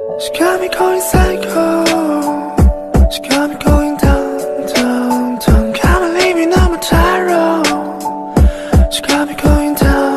She got me going psycho. She got me going down, down, down. Can't believe I'm a tyro. She got me going down.